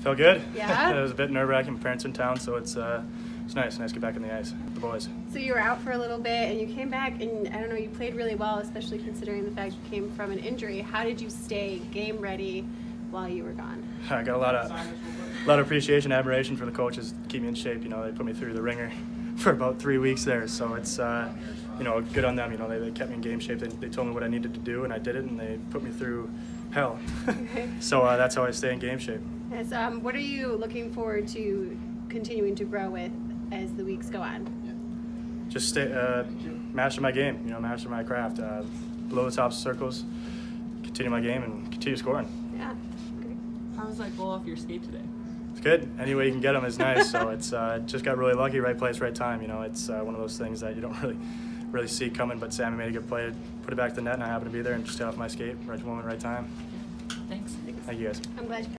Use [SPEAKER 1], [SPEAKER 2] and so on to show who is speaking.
[SPEAKER 1] Felt good.
[SPEAKER 2] Yeah?
[SPEAKER 1] it was a bit nerve wracking. My parents are in town, so it's uh, it's nice. Nice to get back in the ice. with The boys.
[SPEAKER 2] So you were out for a little bit and you came back and I don't know, you played really well, especially considering the fact you came from an injury. How did you stay game ready while you were gone?
[SPEAKER 1] I got a lot of a lot of appreciation, admiration for the coaches. to Keep me in shape. You know, they put me through the ringer for about three weeks there. So it's uh, you know good on them. You know, they, they kept me in game shape. They, they told me what I needed to do, and I did it, and they put me through hell. so uh, that's how I stay in game shape.
[SPEAKER 2] Yes, um, what are you looking forward to continuing to grow with as the weeks go on?
[SPEAKER 1] just stay, uh, master my game, you know, master my craft, uh, below the top circles, continue my game, and continue scoring.
[SPEAKER 2] Yeah. Great.
[SPEAKER 3] How was that goal off your skate today?
[SPEAKER 1] It's good. Any way you can get them is nice. so it's uh, just got really lucky, right place, right time. You know, it's uh, one of those things that you don't really, really see coming. But Sammy made a good play, put it back to the net, and I happened to be there and just hit off my skate, right moment, right time.
[SPEAKER 3] Thanks.
[SPEAKER 1] Thank you guys.
[SPEAKER 2] I'm glad you